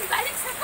你来，你来。